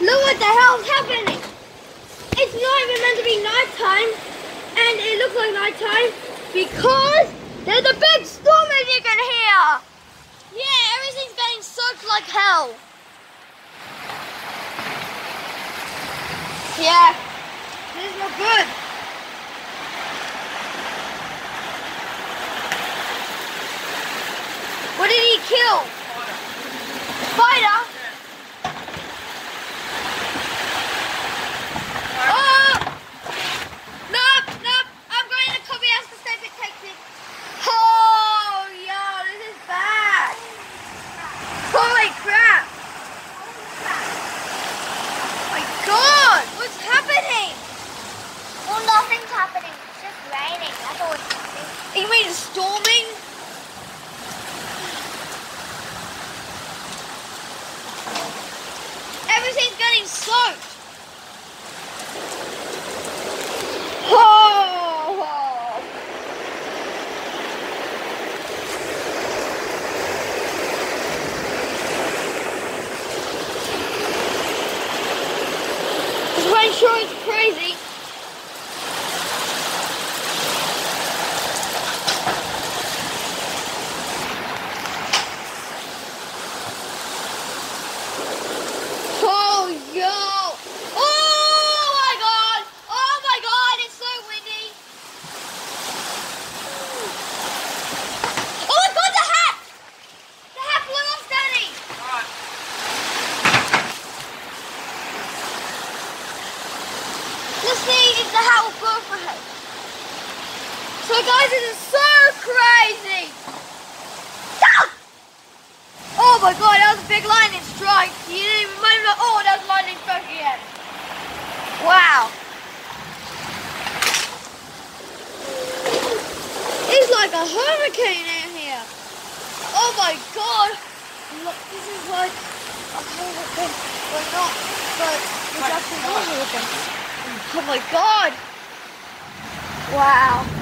Look what the hell's happening. It's not even meant to be nighttime, and it looks like nighttime because there's a big storm as you can hear. Yeah, everything's getting soaked like hell. Yeah, this is not good. What did he kill? Spider? Oh! Nope, nope. I'm going to Kobe as the state detective. Oh, yo, this is bad. Holy crap. Oh my god, what's happening? Nothing's happening. It's just raining. That's all it's happening. You mean storming? Everything's getting soaked. Sure is crazy. Oh, yo! Oh my god! Oh my god, it's so windy! Oh my god, the hat! The hat blew off, Daddy! Let's see if the hat will go for him. So guys, this is so crazy! Ah! Oh my god, that was a big lightning strike. You didn't even mind that. Oh, that was lightning strike again. Wow. It's like a hurricane in here. Oh my god. Look, this is like a hurricane, but not, but it's actually not a hurricane. Oh my god. Wow.